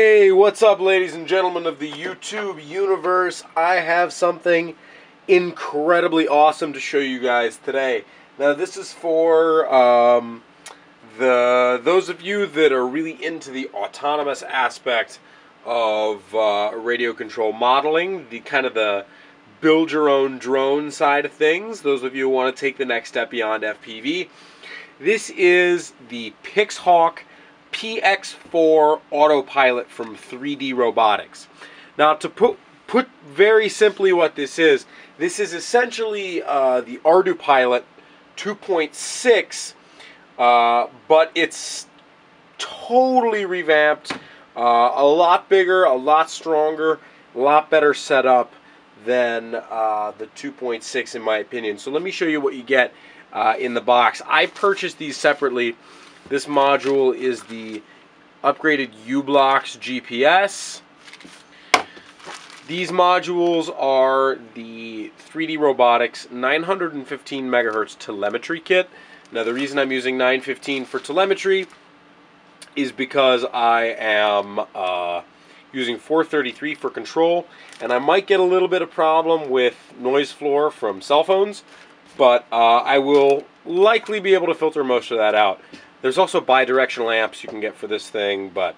Hey, what's up, ladies and gentlemen of the YouTube universe? I have something incredibly awesome to show you guys today. Now, this is for um, the those of you that are really into the autonomous aspect of uh, radio control modeling, the kind of the build your own drone side of things. Those of you who want to take the next step beyond FPV. This is the Pixhawk PX4 autopilot from 3D Robotics. Now, to put put very simply what this is, this is essentially uh, the ArduPilot 2.6, uh, but it's totally revamped, uh, a lot bigger, a lot stronger, a lot better set up than uh, the 2.6 in my opinion. So let me show you what you get uh, in the box. I purchased these separately. This module is the upgraded u-blox GPS. These modules are the 3D Robotics 915 megahertz telemetry kit. Now the reason I'm using 915 for telemetry is because I am uh, using 433 for control and I might get a little bit of problem with noise floor from cell phones but uh, I will likely be able to filter most of that out. There's also bi-directional amps you can get for this thing, but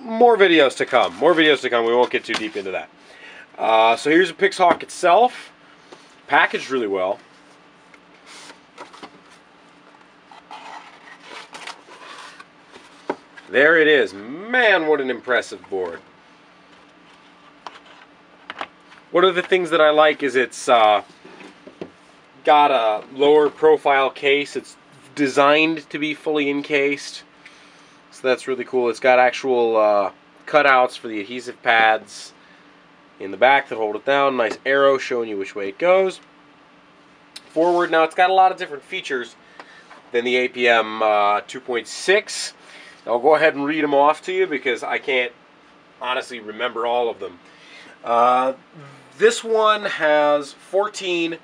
more videos to come. More videos to come. We won't get too deep into that. Uh, so here's a Pixhawk itself. Packaged really well. There it is. Man, what an impressive board. One of the things that I like is it's uh, got a lower profile case. It's designed to be fully encased. So that's really cool. It's got actual uh, cutouts for the adhesive pads in the back that hold it down. Nice arrow showing you which way it goes. Forward, now it's got a lot of different features than the APM uh, 2.6. I'll go ahead and read them off to you because I can't honestly remember all of them. Uh, this one has 14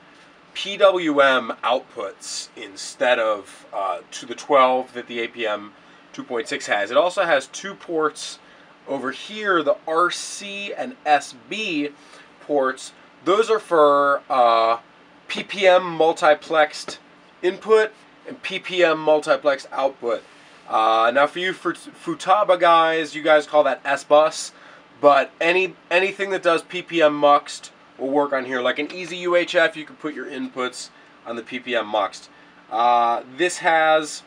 PWM outputs instead of uh, to the 12 that the APM 2.6 has. It also has two ports over here, the RC and SB ports. Those are for uh, PPM multiplexed input and PPM multiplexed output. Uh, now, for you Futaba guys, you guys call that S-bus, but any anything that does PPM muxed will work on here. Like an EzUHF, you can put your inputs on the PPM muxed. Uh, this has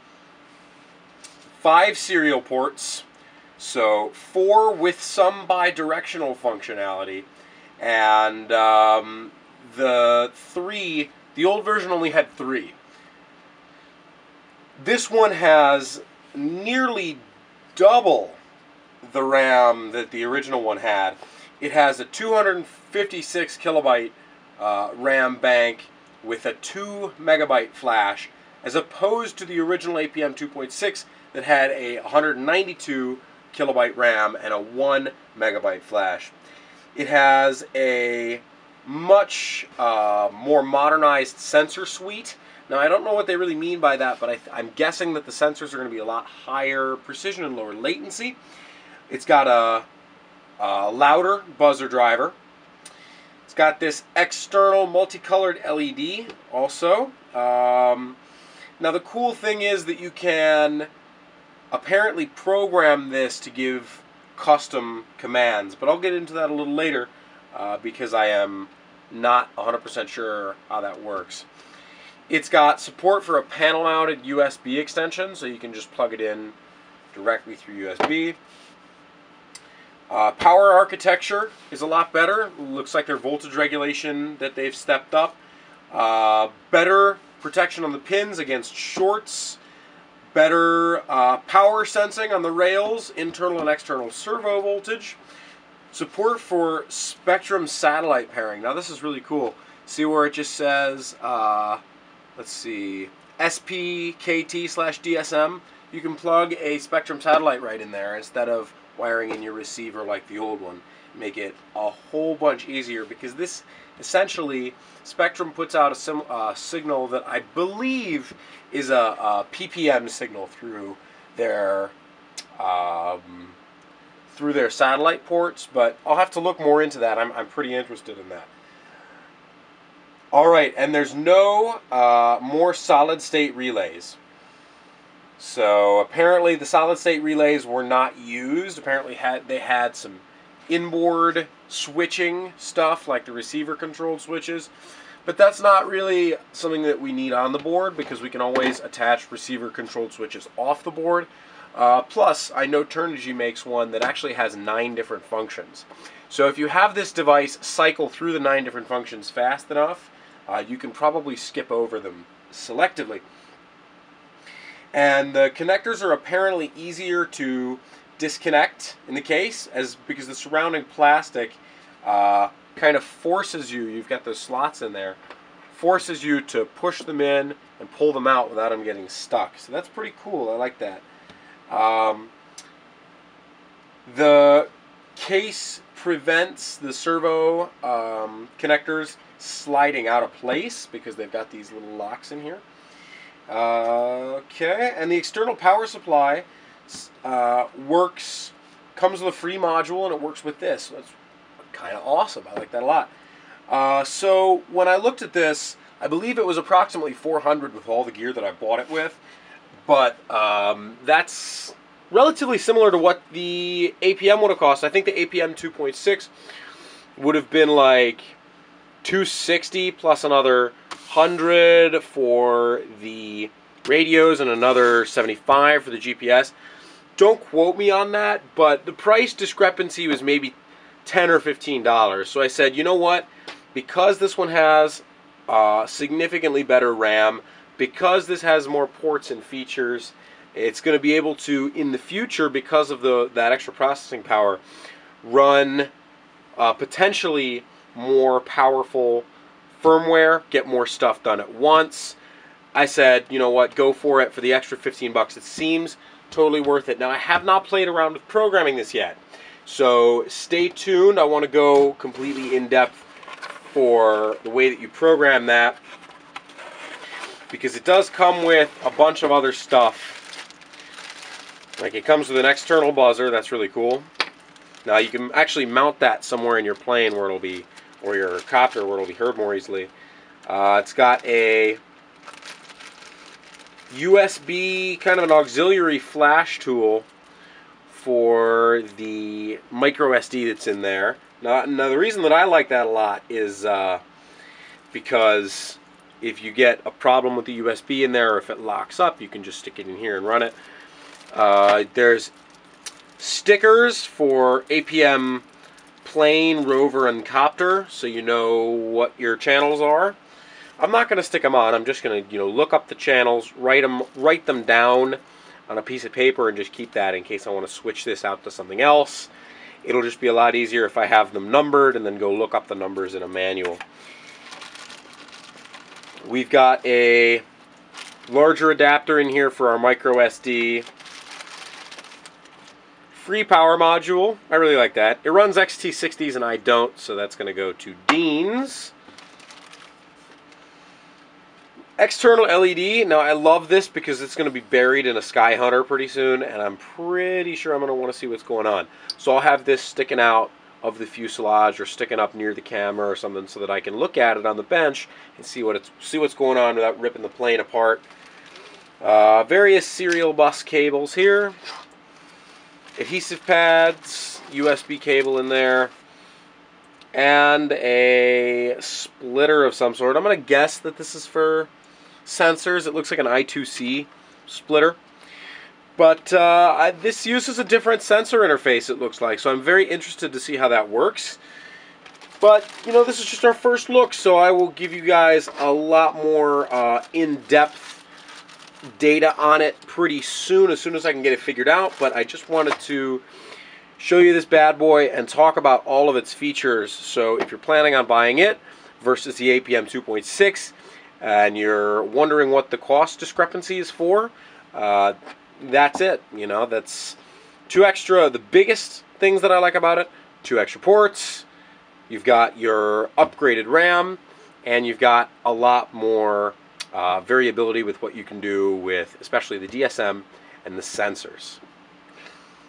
five serial ports, so four with some bidirectional functionality, and um, the three, the old version only had three. This one has nearly double the RAM that the original one had. It has a 256 kilobyte uh, RAM bank with a 2 megabyte flash, as opposed to the original APM 2.6 that had a 192 kilobyte RAM and a 1 megabyte flash. It has a much uh, more modernized sensor suite now, I don't know what they really mean by that, but I am guessing that the sensors are going to be a lot higher precision and lower latency. It's got a, a louder buzzer driver. It's got this external multicolored LED also. Um, now, the cool thing is that you can apparently program this to give custom commands, but I'll get into that a little later uh, because I am not 100% sure how that works. It's got support for a panel mounted USB extension, so you can just plug it in directly through USB. Uh, power architecture is a lot better. Looks like their voltage regulation that they've stepped up. Uh, better protection on the pins against shorts. Better uh, power sensing on the rails, internal and external servo voltage. Support for Spektrum satellite pairing. Now this is really cool. See where it just says uh, let's see, SPKT slash DSM, you can plug a Spektrum satellite right in there instead of wiring in your receiver like the old one. Make it a whole bunch easier because this essentially Spektrum puts out a sim, uh, signal that I believe is a, a PPM signal through their um, through their satellite ports, but I'll have to look more into that. I'm, I'm pretty interested in that. All right, and there's no uh, more solid state relays. So apparently the solid state relays were not used. Apparently had they had some inboard switching stuff like the receiver controlled switches. But that's not really something that we need on the board because we can always attach receiver controlled switches off the board. Uh, plus, I know Turnigy makes one that actually has nine different functions. So if you have this device cycle through the nine different functions fast enough, uh, you can probably skip over them selectively. And the connectors are apparently easier to disconnect in the case as because the surrounding plastic uh, kind of forces you, you've got those slots in there, forces you to push them in and pull them out without them getting stuck. So that's pretty cool. I like that. Um, the case prevents the servo um, connectors sliding out of place because they've got these little locks in here. Okay, and the external power supply uh, works, comes with a free module, and it works with this. That's kind of awesome. I like that a lot. Uh, so when I looked at this, I believe it was approximately 400 with all the gear that I bought it with, but um, that's relatively similar to what the APM would have cost. I think the APM 2.6 would have been like 260 plus another 100 for the radios and another 75 for the GPS. Don't quote me on that, but the price discrepancy was maybe 10 or 15 dollars. So I said, you know what? Because this one has uh, significantly better RAM, because this has more ports and features, it's going to be able to, in the future, because of the that extra processing power, run uh, potentially more powerful firmware, get more stuff done at once. I said, you know what, go for it for the extra 15 bucks. It seems totally worth it. Now, I have not played around with programming this yet. So stay tuned. I want to go completely in depth for the way that you program that because it does come with a bunch of other stuff. Like it comes with an external buzzer. That's really cool. Now you can actually mount that somewhere in your plane where it'll be or your copter where it'll be heard more easily. Uh, it's got a USB kind of an auxiliary flash tool for the micro SD that's in there. Now, now the reason that I like that a lot is uh, because if you get a problem with the USB in there or if it locks up, you can just stick it in here and run it. Uh, there's stickers for APM plane, rover, and copter, so you know what your channels are. I'm not going to stick them on. I'm just going to, you know, look up the channels, write them, write them down on a piece of paper, and just keep that in case I want to switch this out to something else. It'll just be a lot easier if I have them numbered and then go look up the numbers in a manual. We've got a larger adapter in here for our micro SD free power module. I really like that. It runs XT60s and I don't, so that's going to go to Dean's. External LED. Now I love this because it's going to be buried in a Sky Hunter pretty soon, and I'm pretty sure I'm going to want to see what's going on. So I'll have this sticking out of the fuselage or sticking up near the camera or something so that I can look at it on the bench and see what it's see what's going on without ripping the plane apart. Uh, various serial bus cables here adhesive pads, USB cable in there, and a splitter of some sort. I'm going to guess that this is for sensors. It looks like an I2C splitter. But uh, I, this uses a different sensor interface, it looks like. So I'm very interested to see how that works. But, you know, this is just our first look, so I will give you guys a lot more uh, in-depth data on it pretty soon, as soon as I can get it figured out. But I just wanted to show you this bad boy and talk about all of its features. So if you're planning on buying it versus the APM 2.6 and you're wondering what the cost discrepancy is for, uh, that's it. You know, that's two extra, the biggest things that I like about it, two extra ports, you've got your upgraded RAM, and you've got a lot more uh, variability with what you can do with especially the DSM and the sensors.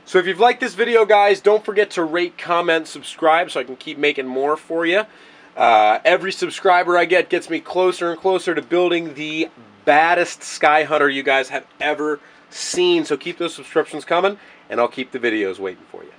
So if you've liked this video, guys, don't forget to rate, comment, subscribe so I can keep making more for you. Uh, every subscriber I get gets me closer and closer to building the baddest sky hunter you guys have ever seen. So keep those subscriptions coming, and I'll keep the videos waiting for you.